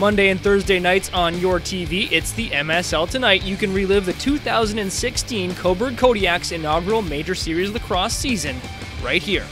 Monday and Thursday nights on your TV, it's the MSL Tonight. You can relive the 2016 Cobourg Kodiak's inaugural Major Series lacrosse season right here